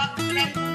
Rock Black.